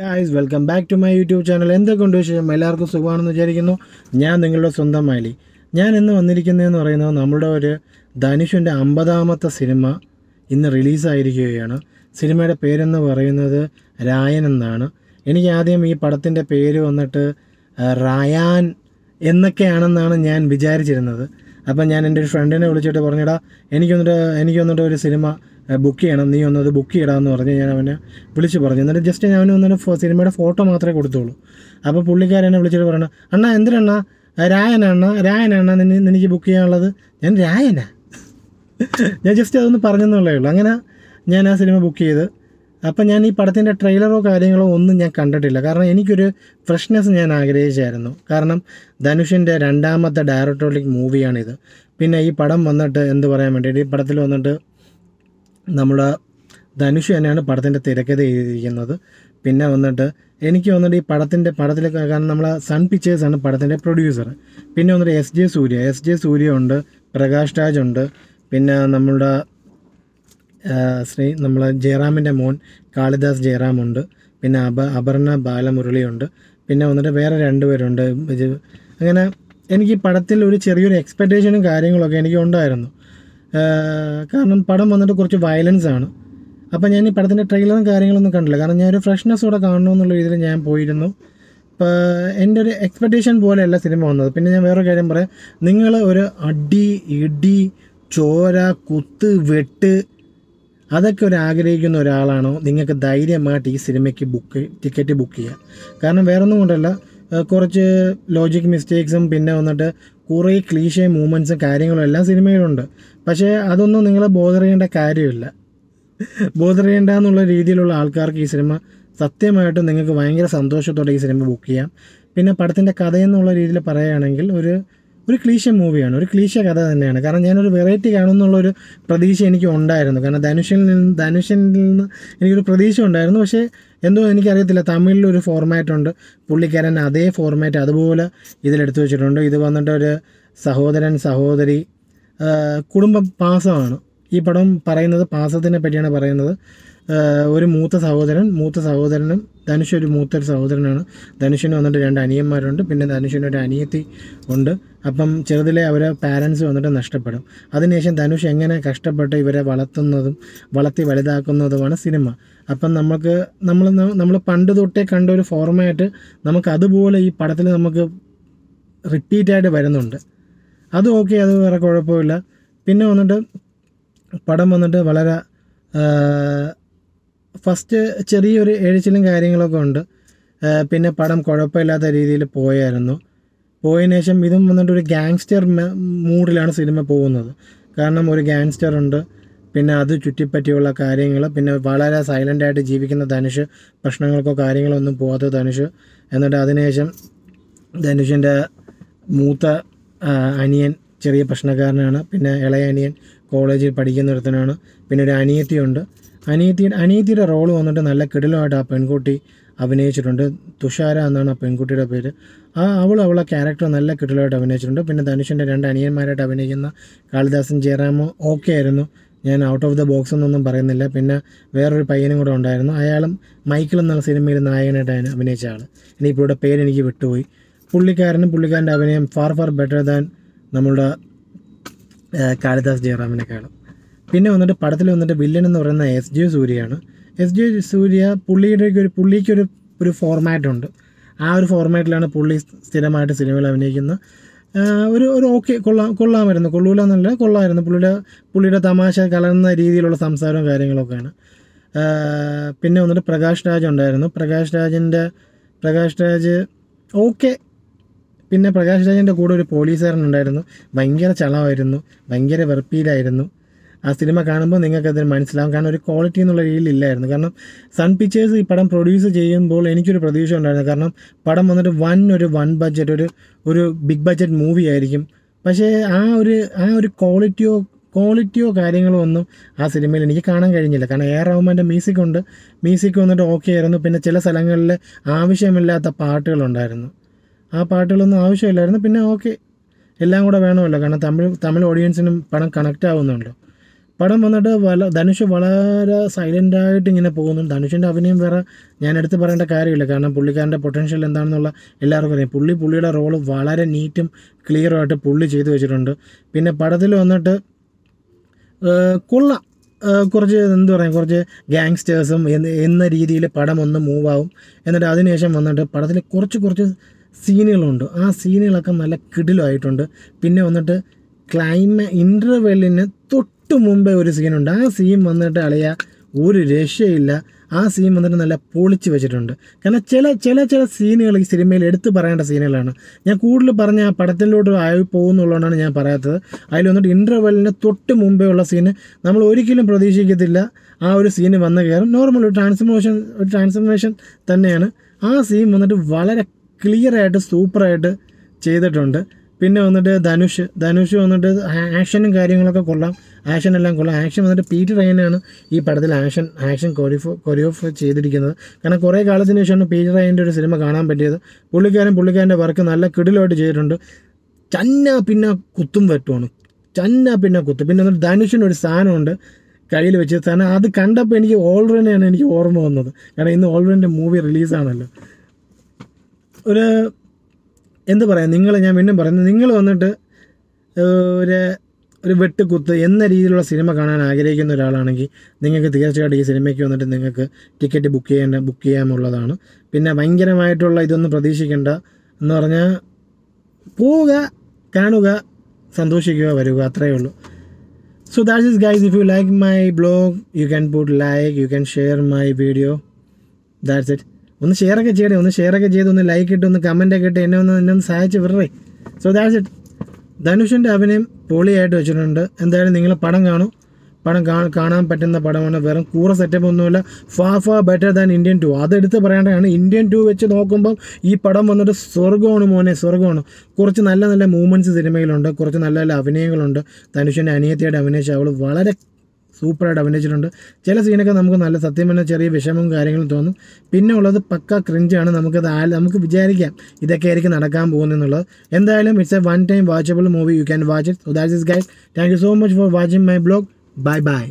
Guys welcome back to my YouTube channel എന്തൊക്കെ ഉണ്ട് വിശേഷം? എല്ലാവർക്കും സുഖമാണെന്ന് വിചാരിക്കുന്നു. ഞാൻ നിങ്ങളുടെ സ്വന്തം മാലി ഞാൻ ഇന്ന് വന്നിരിക്കുന്നതെന്ന് പറയുന്നത് നമ്മുടെ ഒരു ധനുഷിന്റെ അമ്പതാമത്തെ സിനിമ ഇന്ന് റിലീസായിരിക്കുകയാണ്. സിനിമയുടെ പേരെന്ന് പറയുന്നത് രായൻ എന്നാണ്. എനിക്ക് ആദ്യം ഈ പടത്തിന്റെ പേര് വന്നിട്ട് റയാൻ എന്നൊക്കെയാണെന്നാണ് ഞാൻ വിചാരിച്ചിരുന്നത്. അപ്പം ഞാൻ എന്റെ ഒരു ഫ്രണ്ടിനെ വിളിച്ചിട്ട് പറഞ്ഞിടാ എനിക്കൊന്നിട്ട് എനിക്ക് വന്നിട്ട് ഒരു സിനിമ ബുക്ക് ചെയ്യണം. നീ ഒന്നത് ബുക്ക് ചെയ്യണമെന്ന് പറഞ്ഞ് ഞാൻ അവനെ വിളിച്ച് പറഞ്ഞു. എന്നിട്ട് ജസ്റ്റ് ഞാൻ ഒന്നിനെ സിനിമയുടെ ഫോട്ടോ മാത്രമേ കൊടുത്തുള്ളൂ. അപ്പോൾ പുള്ളിക്കാരനെ വിളിച്ചിട്ട് പറയണം അണ്ണാ എന്തിനണ്ണ? രായനാണ് രായനാണ് നിന്നെ എനിക്ക് ബുക്ക് ചെയ്യാനുള്ളത്? ഞാൻ രായനാ? ഞാൻ ജസ്റ്റ് അതൊന്ന് പറഞ്ഞെന്നുള്ളേ ഉള്ളൂ. അങ്ങനെ ഞാൻ ആ സിനിമ ബുക്ക് ചെയ്ത്. അപ്പം ഞാൻ ഈ പടത്തിന്റെ ട്രെയിലറോ കാര്യങ്ങളോ ഒന്നും ഞാൻ കണ്ടിട്ടില്ല. കാരണം എനിക്കൊരു ഫ്രഷ്നെസ് ഞാൻ ആഗ്രഹിച്ചായിരുന്നു. കാരണം ധനുഷിന്റെ രണ്ടാമത്തെ ഡയറക്ടോറിക് മൂവിയാണിത് പിന്നെ ഈ പടം വന്നിട്ട് എന്ത് പറയാൻ വേണ്ടിയിട്ട്? ഈ പടത്തിൽ വന്നിട്ട് നമ്മുടെ ധനുഷ് തന്നെയാണ് പടത്തിന്റെ തിരക്കഥ എഴുതിയിരിക്കുന്നത്. പിന്നെ വന്നിട്ട് എനിക്ക് വന്നിട്ട് ഈ പടത്തിന്റെ പടത്തിൽ കാരണം നമ്മളെ സൺ പിക്ചേഴ്സാണ് പടത്തിന്റെ പ്രൊഡ്യൂസർ പിന്നെ വന്നിട്ട് S J Surya S J Surya ഉണ്ട് പ്രകാശ് രാജ് ഉണ്ട്. പിന്നെ നമ്മളുടെ ശ്രീ നമ്മളെ ജയറാമിന്റെ മോൻ കാളിദാസ് ജയറാമുണ്ട് പിന്നെ അബ അപർണ ബാലമുരളിയുണ്ട് പിന്നെ വന്നിട്ട് വേറെ രണ്ടുപേരുണ്ട് പേരുണ്ട്. അങ്ങനെ എനിക്ക് പടത്തിൽ ഒരു ചെറിയൊരു എക്സ്പെക്റ്റേഷനും കാര്യങ്ങളൊക്കെ എനിക്ക് ഉണ്ടായിരുന്നു. കാരണം പടം വന്നിട്ട് കുറച്ച് വയലൻസ് ആണ്. അപ്പോൾ ഞാൻ ഈ പടത്തിന്റെ ട്രെയിലറും കാര്യങ്ങളൊന്നും കണ്ടില്ല. കാരണം ഞാൻ ഒരു ഫ്രഷ്നെസ്സോടെ കാണണമെന്നുള്ള രീതിയിൽ ഞാൻ പോയിരുന്നു. ഇപ്പോൾ എന്റെ ഒരു എക്സ്പെക്റ്റേഷൻ പോലെയല്ല സിനിമ വന്നത്. പിന്നെ ഞാൻ വേറൊരു കാര്യം പറയാം. നിങ്ങൾ ഒരു അടി ഇടി ചോര കുത്ത് വെട്ട് അതൊക്കെ ഒരു ആഗ്രഹിക്കുന്ന ഒരാളാണോ? നിങ്ങൾക്ക് ധൈര്യമായിട്ട് ഈ സിനിമയ്ക്ക് ബുക്ക് ടിക്കറ്റ് ബുക്ക് ചെയ്യുക കാരണം വേറൊന്നും കൊണ്ടല്ല കുറച്ച് ലോജിക് മിസ്റ്റേക്സും പിന്നെ വന്നിട്ട് കുറേ ക്ലീഷേ മൂമെന്റ്സും കാര്യങ്ങളും എല്ലാം സിനിമയിലുണ്ട്. പക്ഷേ അതൊന്നും നിങ്ങൾ ബോധർ ചെയ്യേണ്ട കാര്യമില്ല. ബോധർ ചെയ്യേണ്ട എന്നുള്ള രീതിയിലുള്ള ആൾക്കാർക്ക് ഈ സിനിമ സത്യമായിട്ടും നിങ്ങൾക്ക് ഭയങ്കര സന്തോഷത്തോടെ ഈ സിനിമ ബുക്ക് ചെയ്യാം. പിന്നെ പടത്തിന്റെ കഥയെന്നുള്ള രീതിയിൽ പറയുകയാണെങ്കിൽ ഒരു ഒരു ക്ലീശ മൂവിയാണ് ഒരു ക്ലീശ കഥ തന്നെയാണ്. കാരണം ഞാനൊരു വെറൈറ്റി കാണുമെന്നുള്ളൊരു പ്രതീക്ഷ എനിക്ക് ഉണ്ടായിരുന്നു. കാരണം ധനുഷിൽ നിന്ന് ധനുഷിൽ നിന്ന് എനിക്കൊരു പ്രതീക്ഷ ഉണ്ടായിരുന്നു. പക്ഷേ എന്തോ എനിക്കറിയത്തില്ല തമിഴിലൊരു ഫോർമാറ്റ് ഉണ്ട്. പുള്ളിക്കാരൻ അതേ ഫോർമാറ്റ് അതുപോലെ ഇതിലെടുത്ത് വെച്ചിട്ടുണ്ട്. ഇത് വന്നിട്ട് ഒരു സഹോദരൻ സഹോദരി കുടുംബ പാസമാണ്. ഈ പടം പറയുന്നത് പാസത്തിനെ പറ്റിയാണ് പറയുന്നത്. ഒരു മൂത്ത സഹോദരൻ മൂത്ത സഹോദരനും ധനുഷ് ഒരു മൂത്തൊരു സഹോദരനാണ്. ധനുഷിന് വന്നിട്ട് രണ്ട് അനിയന്മാരുണ്ട് പിന്നെ ധനുഷിന് ഒരു അനിയത്തി ഉണ്ട്. അപ്പം ചെറുതിലെ അവരെ പാരൻസ് വന്നിട്ട് നഷ്ടപ്പെടും. അതിനുശേഷം ധനുഷ് എങ്ങനെ കഷ്ടപ്പെട്ട് ഇവരെ വളർത്തുന്നതും വളർത്തി വലുതാക്കുന്നതുമാണ് സിനിമ. അപ്പം നമുക്ക് നമ്മൾ നമ്മൾ പണ്ട് തൊട്ടേ കണ്ട ഒരു ഫോർമാറ്റ് നമുക്ക് അതുപോലെ ഈ പടത്തിൽ നമുക്ക് റിപ്പീറ്റായിട്ട് വരുന്നുണ്ട്. അത് ഓക്കെ അത് വേറെ കുഴപ്പമില്ല. പിന്നെ വന്നിട്ട് പടം വന്നിട്ട് വളരെ ഫസ്റ്റ് ചെറിയൊരു എഴുച്ചിലും കാര്യങ്ങളൊക്കെ ഉണ്ട്. പിന്നെ പടം കുഴപ്പമില്ലാത്ത രീതിയിൽ പോയായിരുന്നു. പോയതിനു ശേഷം ഇതും വന്നിട്ട് ഒരു ഗാങ്സ്റ്റർ മൂഡിലാണ് സിനിമ പോകുന്നത്. കാരണം ഒരു ഗാങ്സ്റ്റർ ഉണ്ട്. പിന്നെ അത് ചുറ്റിപ്പറ്റിയുള്ള കാര്യങ്ങൾ. പിന്നെ വളരെ സൈലന്റ് ആയിട്ട് ജീവിക്കുന്ന ധനുഷ് പ്രശ്നങ്ങൾക്കോ കാര്യങ്ങളോ ഒന്നും പോകാത്ത ധനുഷ്. എന്നിട്ട് അതിനുശേഷം ധനുഷിന്റെ മൂത്ത അനിയൻ ചെറിയ പ്രശ്നക്കാരനാണ്. പിന്നെ ഇളയ അനിയൻ കോളേജിൽ പഠിക്കുന്ന ഒരുത്തനാണ്. പിന്നെ ഒരു അനിയത്തിയുണ്ട്. അനിയത്തിയുടെ അനിയത്തിയുടെ റോൾ വന്നിട്ട് നല്ല കിടിലമായിട്ട് ആ പെൺകുട്ടി അഭിനയിച്ചിട്ടുണ്ട്. തുഷാര എന്നാണ് ആ പെൺകുട്ടിയുടെ പേര്. ആ അവൾ അവളെ ക്യാരക്ടർ നല്ല കിടിലമായിട്ട് അഭിനയിച്ചിട്ടുണ്ട്. പിന്നെ ധനുഷിന്റെ രണ്ട് അനിയന്മാരായിട്ട് അഭിനയിക്കുന്ന കാളിദാസൻ ജയറാമോ ഓക്കെ ആയിരുന്നു. ഞാൻ ഔട്ട് ഓഫ് ദ ബോക്സ് എന്നൊന്നും പറയുന്നില്ല. പിന്നെ വേറൊരു പയ്യനും കൂടെ ഉണ്ടായിരുന്നു. അയാളും മൈക്കിൾ എന്നുള്ള സിനിമയിൽ നായകനായിട്ടാണ് അഭിനയിച്ച ആൾ ഇനിയിപ്പോൾ ഇവിടെ പേര് എനിക്ക് വിട്ടുപോയി. പുള്ളിക്കാരനും പുള്ളിക്കാരന്റെ അഭിനയം ഫാർ ഫാർ ബെറ്റർ ദാൻ നമ്മളുടെ കാളിദാസ് ജയറാമിനെക്കാളും. പിന്നെ വന്നിട്ട് പടത്തിൽ വന്നിട്ട് വില്ലൻ എന്ന് പറയുന്ന എസ് ജെ സൂര്യയാണ്. എസ് ജെ സൂര്യ പുള്ളിയുടെ ഒരു പുള്ളിക്കൊരു ഒരു ഫോർമാറ്റ് ഉണ്ട്. ആ ഒരു ഫോർമാറ്റിലാണ് പുള്ളി സ്ഥിരമായിട്ട് സിനിമകൾ അഭിനയിക്കുന്നത്. ഒരു ഒരു ഓക്കെ കൊള്ളാം കൊള്ളാമായിരുന്നു. കൊള്ളൂല എന്നല്ല കൊള്ളാമായിരുന്നു. പുള്ളിയുടെ പുള്ളിയുടെ തമാശ കലർന്ന രീതിയിലുള്ള സംസാരവും കാര്യങ്ങളൊക്കെയാണ്. പിന്നെ വന്നിട്ട് പ്രകാശ് രാജ് ഉണ്ടായിരുന്നു. പ്രകാശ് രാജിന്റെ പ്രകാശ് രാജ് ഓക്കെ പിന്നെ പ്രകാശ് രാജിന്റെ കൂടെ ഒരു പോലീസുകാരൻ ഉണ്ടായിരുന്നു. ഭയങ്കര ചളമായിരുന്നു. ഭയങ്കര വെറുപ്പിയിലായിരുന്നു ആ സിനിമ കാണുമ്പോൾ നിങ്ങൾക്ക് അതിന് മനസ്സിലാവും. കാരണം ഒരു ക്വാളിറ്റി എന്നുള്ള രീതിയിൽ ഇല്ലായിരുന്നു. കാരണം സൺ പിക്ചേഴ്സ് ഈ പടം പ്രൊഡ്യൂസ് ചെയ്യുമ്പോൾ എനിക്കൊരു പ്രതീക്ഷ ഉണ്ടായിരുന്നു. കാരണം പടം വന്നിട്ട് വൺ ഒരു വൺ ബഡ്ജറ്റ് ഒരു ഒരു ബിഗ് ബഡ്ജറ്റ് മൂവി ആയിരിക്കും. പക്ഷേ ആ ഒരു ആ ഒരു ക്വാളിറ്റിയോ ക്വാളിറ്റിയോ കാര്യങ്ങളോ ഒന്നും ആ സിനിമയിൽ എനിക്ക് കാണാൻ കഴിഞ്ഞില്ല. കാരണം എ റഹ്മാന്റെ മ്യൂസിക് ഉണ്ട്. മ്യൂസിക് വന്നിട്ട് ഓക്കെ ആയിരുന്നു. പിന്നെ ചില സ്ഥലങ്ങളിൽ ആവശ്യമില്ലാത്ത പാട്ടുകളുണ്ടായിരുന്നു. ആ പാട്ടുകളൊന്നും ആവശ്യമില്ലായിരുന്നു. പിന്നെ ഓക്കെ എല്ലാം കൂടെ വേണമല്ലോ. കാരണം തമിഴ് തമിഴ് ഓഡിയൻസിനും പണം കണക്റ്റ് ആവുന്നുണ്ടല്ലോ പടം വന്നിട്ട് വല ധനുഷ് വളരെ സൈലന്റായിട്ട് ഇങ്ങനെ പോകുന്നു. ധനുഷിന്റെ അഭിനയം വേറെ ഞാൻ എടുത്ത് പറയേണ്ട കാര്യമില്ല. കാരണം പുള്ളിക്കാരന്റെ പൊട്ടൻഷ്യൽ എന്താണെന്നുള്ള എല്ലാവർക്കും അറിയാം. പുള്ളി പുള്ളിയുടെ റോൾ വളരെ നീറ്റും ക്ലിയറുമായിട്ട് പുള്ളി ചെയ്തു വെച്ചിട്ടുണ്ട്. പിന്നെ പടത്തിൽ വന്നിട്ട് കൊള്ള കുറച്ച് എന്ത് പറയാം കുറച്ച് ഗാങ്സ്റ്റേഴ്സും എന്ന എന്ന രീതിയിൽ പടം ഒന്ന് മൂവ് ആവും. എന്നിട്ട് അതിനുശേഷം വന്നിട്ട് പടത്തിൽ കുറച്ച് കുറച്ച് സീനുകളുണ്ട് ആ സീനുകളൊക്കെ നല്ല കിടിലായിട്ടുണ്ട് പിന്നെ വന്നിട്ട് ക്ലൈമ ഇന്റർവെല്ലിന് തൊട്ട് മുമ്പേ ഒരു സീനുണ്ട് ആ സീൻ വന്നിട്ട് അളിയ ഒരു രക്ഷയില്ല. ആ സീൻ വന്നിട്ട് നല്ല പൊളിച്ച് വെച്ചിട്ടുണ്ട്. കാരണം ചില ചില ചില സീനുകൾ ഈ സിനിമയിൽ എടുത്തു പറയേണ്ട സീനുകളാണ് ഞാൻ കൂടുതൽ പറഞ്ഞ ആ പടത്തിലോട്ട് ആയി പോകുന്നുള്ളതാണ് ഞാൻ പറയാത്തത്. അതിൽ വന്നിട്ട് ഇന്റർവെല്ലിന് തൊട്ട് മുമ്പേ ഉള്ള സീന് നമ്മൾ ഒരിക്കലും പ്രതീക്ഷിക്കത്തില്ല. ആ ഒരു സീന് വന്ന് കയറും. നോർമൽ ഒരു ട്രാൻസ്ഫോർമേഷൻ ഒരു ട്രാൻസ്ഫോർമേഷൻ തന്നെയാണ്. ആ സീൻ വന്നിട്ട് വളരെ ക്ലിയറായിട്ട് സൂപ്പറായിട്ട് ചെയ്തിട്ടുണ്ട്. പിന്നെ വന്നിട്ട് ധനുഷ് ധനുഷ് വന്നിട്ട് ആക്ഷനും കാര്യങ്ങളൊക്കെ കൊള്ളാം. ആക്ഷൻ എല്ലാം കൊള്ളാം. ആക്ഷൻ വന്നിട്ട് പീറ്റർ റയനാണ് ഈ പടത്തിൽ ആക്ഷൻ ആക്ഷൻ കൊറിയോഫ് കൊറിയോഫ് ചെയ്തിരിക്കുന്നത്. കാരണം കുറേ കാലത്തിന് ശേഷമാണ് പീറ്റർ റയന്റെ ഒരു സിനിമ കാണാൻ പറ്റിയത്. പുള്ളിക്കാരൻ പുള്ളിക്കാരന്റെ വർക്ക് നല്ല കിടിലായിട്ട് ചെയ്തിട്ടുണ്ട്. ചന്ന പിന്നെ കുത്തും വെട്ടുമാണ് ചന്ന പിന്നെ കുത്തും. പിന്നെ വന്നിട്ട് ധനുഷിന് ഒരു സാധനമുണ്ട് കയ്യിൽ വെച്ച്. സാധനം അത് കണ്ടപ്പോൾ എനിക്ക് ഓൾറെഡിയാണ് എനിക്ക് ഓർമ്മ വന്നത്. കാരണം ഇന്ന് ഓൾറെഡിന്റെ മൂവി റിലീസാണല്ലോ ഒരു എന്ത് പറയാം? നിങ്ങൾ ഞാൻ വീണ്ടും പറയുന്നത് നിങ്ങൾ വന്നിട്ട് ഒരു ഒരു വെട്ടുകുത്ത് എന്ന രീതിയിലുള്ള സിനിമ കാണാൻ ആഗ്രഹിക്കുന്ന ഒരാളാണെങ്കിൽ നിങ്ങൾക്ക് തീർച്ചയായിട്ടും ഈ സിനിമയ്ക്ക് വന്നിട്ട് നിങ്ങൾക്ക് ടിക്കറ്റ് ബുക്ക് ചെയ്യേണ്ട ബുക്ക് ചെയ്യാമുള്ളതാണ്. പിന്നെ ഭയങ്കരമായിട്ടുള്ള ഇതൊന്നും പ്രതീക്ഷിക്കേണ്ട എന്ന് പറഞ്ഞാൽ പോവുക കാണുക സന്തോഷിക്കുക വരിക അത്രയേ ഉള്ളൂ. So that is guys if you like my blog you can put like you can share my video that's it. ഒന്ന് ഷെയർ ഒക്കെ ചെയ്യണേ ഒന്ന് ഷെയർ ഒക്കെ ചെയ്ത് ഒന്ന് ലൈക്ക് ഇട്ട് ഒന്ന് കമന്റ് ഒക്കെ ഇട്ട് എന്നെ ഒന്ന് എന്നെ ഒന്ന് സഹായിച്ച് വിടറേ സോ ദാറ്റ്സ് ഇറ്റ് ധനുഷിന്റെ അഭിനയം പൊളിയായിട്ട് വെച്ചിട്ടുണ്ട്. എന്തായാലും നിങ്ങൾ പടം കാണും. പടം കാണാൻ പറ്റുന്ന പടമാണ്. വെറും കൂറ സെറ്റപ്പ് ഒന്നുമില്ല. ഫാ ഫാ ബെറ്റർ ദാൻ ഇന്ത്യൻ ടു അതെടുത്ത് പറയേണ്ടതാണ്. ഇന്ത്യൻ ടു വെച്ച് നോക്കുമ്പം ഈ പടം വന്നിട്ട് സ്വർഗമാണ് മോനെ സ്വർഗമാണ് കുറച്ച് നല്ല നല്ല മൂവ്മെന്റ്സ് സിനിമയിലുണ്ട് കുറച്ച് നല്ല നല്ല അഭിനയങ്ങളുണ്ട്. ധനുഷിന്റെ അനിയത്തിയുടെ അഭിനയിച്ച് അവൾ വളരെ സൂപ്പറായിട്ട് അഭിനയിച്ചിട്ടുണ്ട്. ചില സീനൊക്കെ നമുക്ക് നല്ല സത്യം പറഞ്ഞാൽ ചെറിയ വിഷമവും കാര്യങ്ങളും തോന്നും. പിന്നെ ഉള്ളത് പക്ക ക്രിഞ്ചാണ് നമുക്കത് ആ നമുക്ക് വിചാരിക്കാം ഇതൊക്കെ ആയിരിക്കും നടക്കാൻ പോകുന്നതെന്നുള്ളത് എന്തായാലും it's a one time watchable movie you can watch it so that is guys thank you so much for watching my blog bye bye